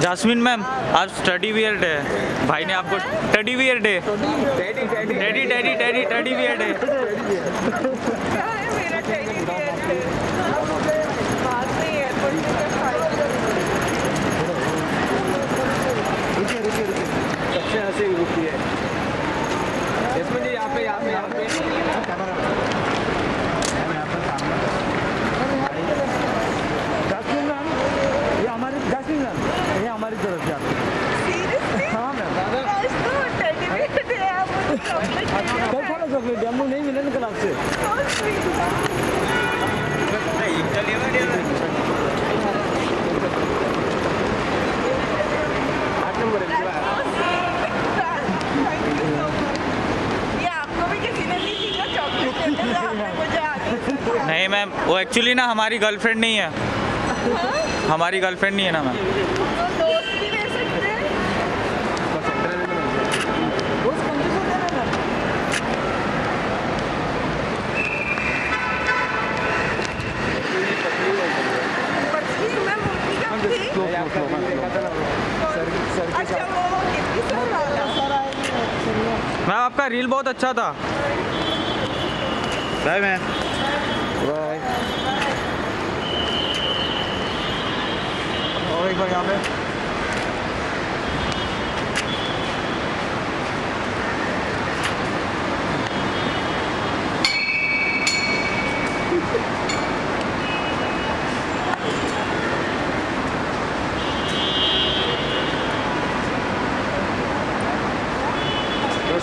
Jasmine ma'am आज teddy bear day है। भाई ने आपको teddy bear day teddy teddy teddy teddy bear day क्या है मेरा टेडी बियर बात नहीं है पर मुझे फ़ाइल सबसे हँसी रुकी है इसमें जी यहाँ पे यहाँ पे यहाँ पे जासमीन मैम ये हमारी जासमीन मैम ये हमारी तरफ़ से आपकी सीरियसली हाँ मैम आज तो टेडी बियर डे है आप मुझे चॉकलेट कल खाना चॉकलेट डेमो नहीं मिले ना कल आपसे आठ नंबर है पूरा ये आपको भी किसी ने दी थी ना चॉकलेट देते थे आपने मुझे आगे नहीं मैम वो एक्चुअली ना हमारी गर्लफ्रेंड नहीं है। हमारी गर्लफ्रेंड नहीं है ना मैम तो दोस्त भी ले सकते हैं रोज कंजूस होते हैं ना मैम पतली मैं मोटी कब थी आपका रील देखा था ना सर सर के अच्छा वो कितनी साल वाला मैम आपका रील बहुत अच्छा था। बाय मैम बाय और एक बार यहाँ पे।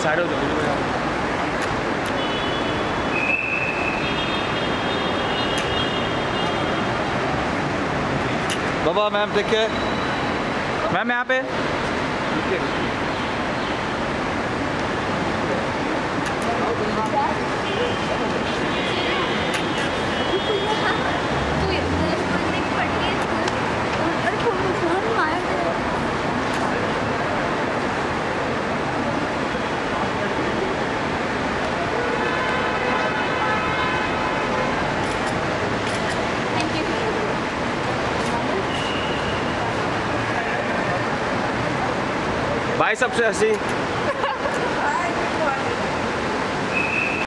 साइड हो जाओ। बाबा मैम देखिए। मैम यहाँ पे। Vai, sabe assim.